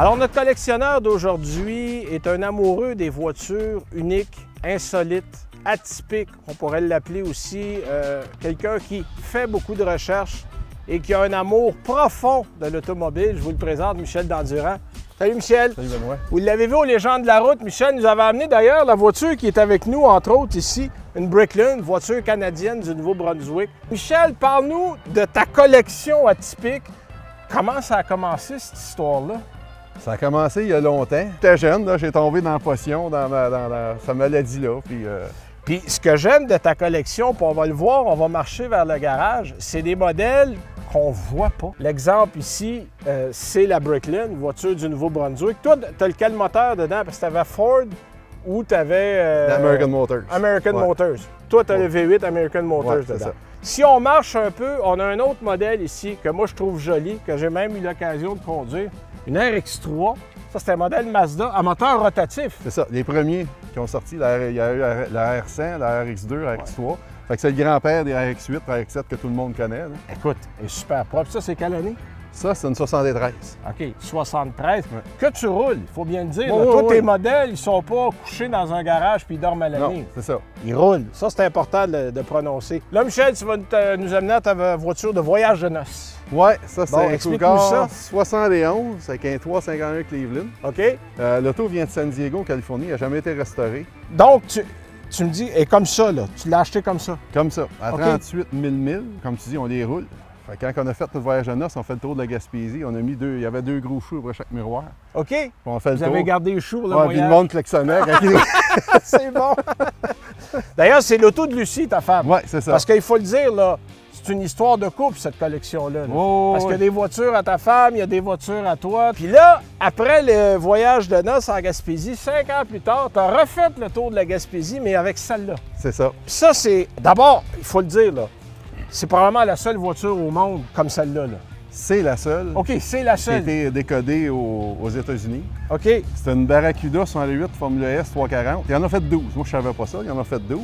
Alors, notre collectionneur d'aujourd'hui est un amoureux des voitures uniques, insolites, atypiques. On pourrait l'appeler aussi euh, quelqu'un qui fait beaucoup de recherches et qui a un amour profond de l'automobile. Je vous le présente, Michel Dandurand. Salut Michel. Salut Benoît. Vous l'avez vu aux légendes de la route, Michel nous avait amené d'ailleurs la voiture qui est avec nous, entre autres ici, une Bricklin, voiture canadienne du Nouveau-Brunswick. Michel, parle-nous de ta collection atypique. Comment ça a commencé cette histoire-là? Ça a commencé il y a longtemps. J'étais jeune, là, j'ai tombé dans la potion, dans, ma, dans la- cette maladie-là. Puis, euh, Puis ce que j'aime de ta collection, puis on va le voir, on va marcher vers le garage, c'est des modèles qu'on voit pas. L'exemple ici, euh, c'est la une voiture du Nouveau-Brunswick. Toi, tu as lequel moteur dedans? Parce que tu avais Ford ou tu avais... l'American Motors. American Ouais. Motors. Toi, tu as le V8 American Motors Ouais, dedans. ça. Si on marche un peu, on a un autre modèle ici que moi je trouve joli, que j'ai même eu l'occasion de conduire. Une RX3. Ça, c'est un modèle Mazda à moteur rotatif. C'est ça, les premiers qui ont sorti, la- il y a eu la, la R100, la RX2, la RX3. Fait que c'est le grand-père des RX8, la RX7 que tout le monde connaît. là. Écoute, elle est super propre. Ça, c'est quelle année? Ça, c'est une 73. OK, 73. Que tu roules, il faut bien le dire. Ouais, là. ouais, Toi, ouais. tes modèles, ils sont pas couchés dans un garage puis ils dorment à la Non, nuit. c'est ça. Ils roulent. Ça, c'est important de, de prononcer. Là, Michel, tu vas nous, nous amener à ta voiture de voyage de noces. Ouais, ça, c'est Bon, un Cougar ça. 71 avec un 351 Cleveland. OK? Euh, L'auto vient de San Diego, Californie. Il n'a jamais été restauré. Donc, tu, tu me dis, et comme ça, là, tu l'as acheté comme ça? Comme ça, à OK. 38 000 milles. Comme tu dis, on les roule. Fait que quand on a fait notre voyage de noces, on fait le tour de la Gaspésie. On a mis deux, il y avait deux gros choux après chaque miroir. OK? Puis on fait le Vous tour. avez gardé les choux pour le Ouais, puis le monde klaxonnait c'est bon. D'ailleurs, c'est l'auto de Lucie, ta femme. Ouais, c'est ça. Parce qu'il faut le dire, là, c'est une histoire de couple, cette collection-là. là. Oh, Parce qu'il y a des voitures à ta femme, il y a des voitures à toi. Puis là, après le voyage de noces en Gaspésie, cinq ans plus tard, tu as refait le tour de la Gaspésie, mais avec celle-là. C'est ça. Puis ça, c'est. D'abord, il faut le dire, là. C'est probablement la seule voiture au monde comme celle-là. là. C'est la seule OK, c'est la qui a seule. été décodée aux, aux États-Unis. OK. C'était une Barracuda 68 Formule S 340. Il en a fait 12. Moi, je savais pas ça. Il en a fait 12.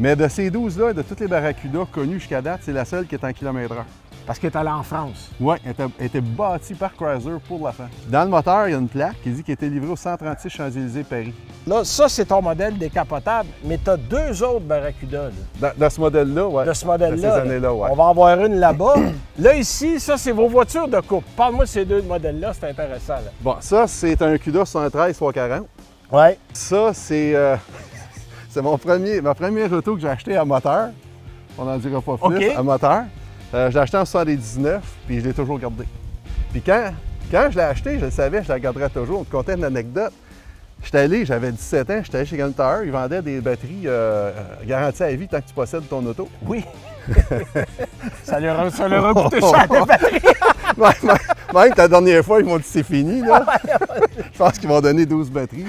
Mais de ces 12-là, de toutes les Barracudas connues jusqu'à date, c'est la seule qui est en kilomètre heure. Parce qu'elle est allée en France. Oui, elle était, était bâtie par Chrysler pour la fin. Dans le moteur, il y a une plaque qui dit qu'il a été livré au 136 Champs-Élysées, Paris. Là, ça, c'est ton modèle décapotable, mais tu as deux autres Barracuda. là. Dans, dans ce modèle-là, oui. de ce modèle-là. De ces là. années-là, ouais. On va en voir une là-bas. là, ici, ça, c'est vos voitures de coupe. Parle-moi de ces deux modèles-là, c'est intéressant. Là. Bon, ça, c'est un CUDA 113 340. Ouais. Ça, c'est euh, c'est mon premier, ma première auto que j'ai acheté à moteur. On n'en dira pas plus, OK. à moteur. Euh, je l'ai acheté en 79, puis je l'ai toujours gardé. Puis quand, quand je l'ai acheté, je le savais, je la garderais toujours. On te contait une anecdote. J'étais allé, j'avais 17 ans, j'étais allé chez Gun Tire, ils vendaient des batteries euh, euh, garanties à vie tant que tu possèdes ton auto. Oui. ça, leur a, ça leur a coûté cher. Même, même- même que la dernière fois, ils m'ont dit c'est fini. Là. Je pense qu'ils m'ont donné 12 batteries.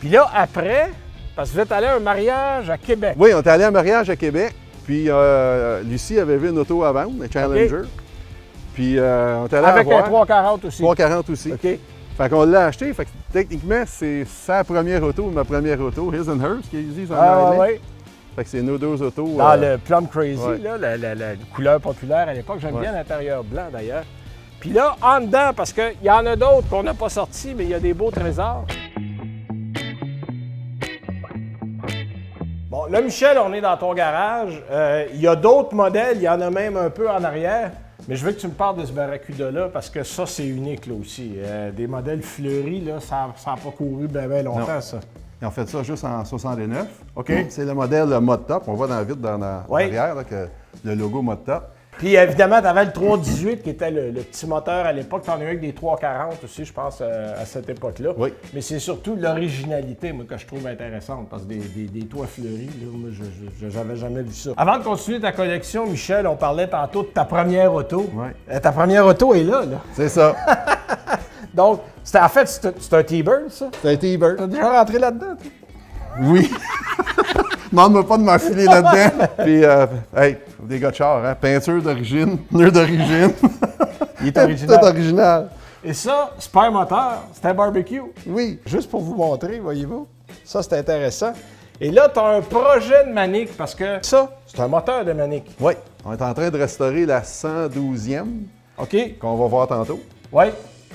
Puis là, après, parce que vous êtes allé à un mariage à Québec. Oui, on est allé à un mariage à Québec. Puis euh, Lucie avait vu une auto à vendre, un Challenger. Puis euh, on est allé Avec un voir. 340 aussi. 340 aussi. OK. Fait qu'on l'a acheté. Fait que techniquement, c'est sa première auto, ma première auto, His and Hers, qu'ils disent en Ah, ouais, ouais. Fait que c'est nos deux autos. Dans euh, le Plum Crazy, ouais. là, la, la- la couleur populaire à l'époque. J'aime Ouais. bien l'intérieur blanc, d'ailleurs. Puis là, en dedans, parce qu'il y en a d'autres qu'on n'a pas sortis, mais il y a des beaux trésors. Bon, là, Michel, on est dans ton garage. Euh, Il y a d'autres modèles, il y en a même un peu en arrière. Mais je veux que tu me parles de ce Barracuda-là, parce que ça, c'est unique, là aussi. Euh, des modèles fleuris, là, ça n'a pas couru bien longtemps, Non. ça. Ils ont fait ça juste en 69. OK. C'est le modèle Mod Top. On voit dans la vitre dans la- Ouais. l'arrière là, que le logo Mod Top. Puis évidemment, tu avais le 318 qui était le, le petit moteur à l'époque. Tu en as eu avec des 340 aussi, je pense, euh, à cette époque-là. Oui. Mais c'est surtout l'originalité, moi, que je trouve intéressante. Parce que des, des- des toits fleuris, là, moi, je n'avais jamais vu ça. Avant de continuer ta collection, Michel, on parlait tantôt de ta première auto. Ouais. Euh, ta première auto est là, là. C'est ça. Donc, en fait, c'est un T-Bird, ça? c'est un T-Bird. T'as déjà rentré là-dedans? Oui. Demande-moi pas de m'enfiler là-dedans. Puis, euh, hey, des gars de char, hein? Peinture d'origine, pneu d'origine. Il est Tout original. original. Et ça, c'est pas un moteur, c'est un barbecue. Oui. Juste pour vous montrer, voyez-vous. Ça, c'est intéressant. Et là, tu as un projet de Manic parce que ça, c'est un moteur de Manic. Oui. On est en train de restaurer la 112e OK? qu'on va voir tantôt. Oui.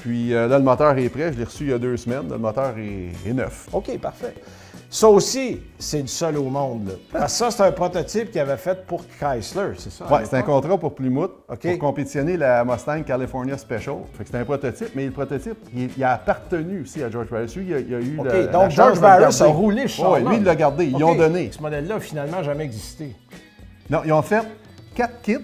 Puis euh, là, le moteur est prêt. Je l'ai reçu il y a deux semaines. Le moteur est, est neuf. OK, parfait. Ça aussi, c'est du seul au monde. Là. Parce que ça, c'est un prototype qu'il avait fait pour Chrysler, c'est ça? Oui, c'est un contrat pour Plymouth pour compétitionner la Mustang California Special. Fait que c'est un prototype, mais le prototype, il, il a appartenu aussi à George Barris. Lui, il a, il a eu OK, la- donc George Barris a roulé ce Ouais, char-là. lui, il l'a gardé. Ils OK. ont donné. Ce modèle-là finalement jamais existé. Non, ils ont fait quatre kits,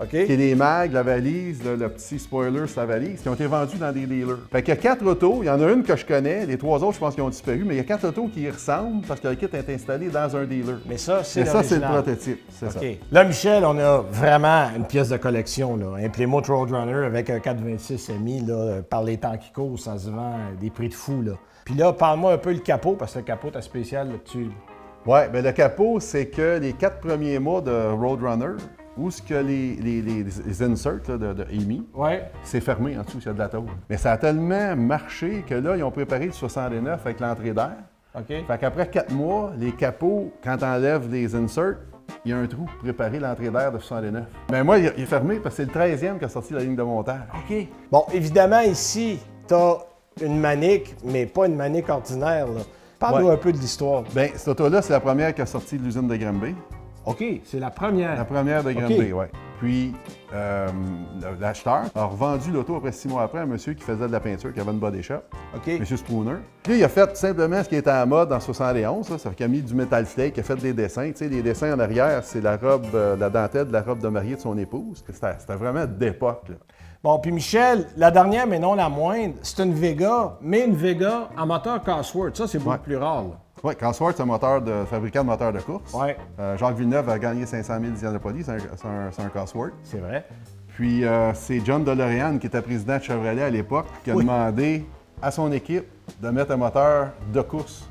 OK? qui est les mags, la valise, le, le petit spoiler sur la valise, qui ont été vendus dans des dealers. Fait qu'il y a quatre autos. Il y en a une que je connais. Les trois autres, je pense qu'ils ont disparu. Mais il y a quatre autos qui y ressemblent parce que le kit est installé dans un dealer. Mais ça, c'est ça, c'est le prototype. C'est ça. OK. Là, Michel, on a vraiment une pièce de collection. Là. Un Plymouth Roadrunner avec un 426 MI. Là, par les temps qui courent, ça se vend à des prix de fou. Là. Puis là, parle-moi un peu le capot, parce que le capot, t'as spécial là-dessus. Ouais, ben le capot, c'est que les quatre premiers mois de Roadrunner, où ce que les, les, les- les inserts là, de, de EMI, Ouais. c'est fermé en dessous, il y a de la tôle. Mais ça a tellement marché que là, ils ont préparé le 69 avec l'entrée d'air. OK. Fait qu'après quatre mois, les capots, quand tu enlèves les inserts, il y a un trou pour préparer l'entrée d'air de 69. Mais moi, il est fermé parce que c'est le 13e qui a sorti la ligne de montage. OK. Bon, évidemment, ici, t'as une manique, mais pas une manique ordinaire. là. Parle-nous Ouais. un peu de l'histoire. Bien, cette auto-là, c'est la première qui a sorti de l'usine de Granby. OK, c'est la première. La première de Granby, oui. Puis, euh, l'acheteur a revendu l'auto après six mois après à un monsieur qui faisait de la peinture, qui avait une body shop, OK. M. Spooner. Puis, il a fait simplement ce qui était en mode en 71, ça, ça fait qu'il a mis du metal flake, il a fait des dessins. Tu sais, les dessins en arrière, c'est la robe, euh, la dentelle de la robe de mariée de son épouse. C'était vraiment d'époque, là. Bon, puis Michel, la dernière, mais non la moindre, c'est une Vega, mais une Vega en moteur Cosworth. Ça, c'est beaucoup Ouais. plus rare. là. Oui, Cosworth, c'est un moteur de, fabricant de moteurs de course. Ouais. Euh, Jacques Villeneuve a gagné 500 000 d'Indianapolis, c'est un, c'est Cosworth. C'est vrai. Puis euh, c'est John DeLorean, qui était président de Chevrolet à l'époque, qui a Oui. demandé à son équipe de mettre un moteur de course.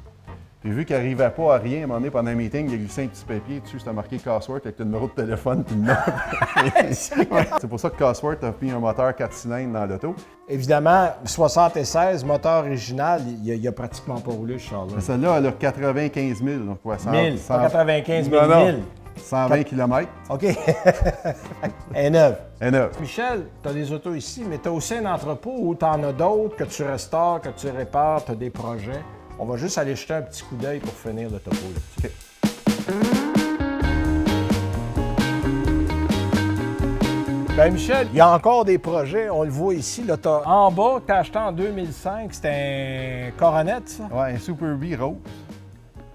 Puis vu qu'il n'arrivait pas à rien, à un moment donné, pendant un meeting, il a glissé un petit papier dessus, c'était marqué Cosworth avec le numéro de téléphone puis le nom. C'est pour ça que Cosworth a mis un moteur 4 cylindres dans l'auto. Évidemment, 76, moteur original, il a, il a pratiquement pas roulé ce char-là. Mais celle-là, elle a 95 000. Donc, ouais, 100, 1000, pas 95 000, Non, non. 1000. 120 km. OK. Elle est neuve. Et neuf. Michel, tu as des autos ici, mais tu as aussi un entrepôt où tu en as d'autres que tu restaures, que tu répares, tu as des projets. On va juste aller jeter un petit coup d'œil pour finir le topo. là. Ben Michel, il y a encore des projets, on le voit ici. Là, en bas, tu as acheté en 2005, c'était un Coronet, ça? Ouais, un Super B rose.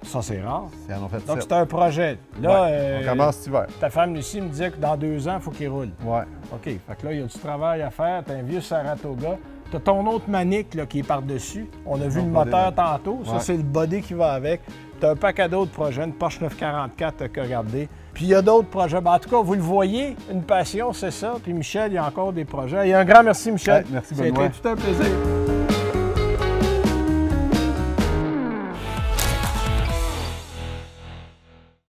Ça, c'est rare. Ils en ont fait Donc, c'est un projet. Là, Ouais, euh, On commence cet hiver. ta femme Lucie me disait que dans deux ans, il faut qu'il roule. Ouais. OK. Fait que là, il y a du travail à faire. T'as un vieux Saratoga. T'as ton autre manique là, qui est par-dessus. On a vu le moteur tantôt. Ça, Ouais. c'est le body qui va avec. T'as un paquet d'autres projets, une Porsche 944 que regarder. Puis il y a d'autres projets. Ben, en tout cas, vous le voyez, une passion, c'est ça. Puis Michel, il y a encore des projets. Et un grand merci, Michel. Ouais, merci, C'était tout un plaisir.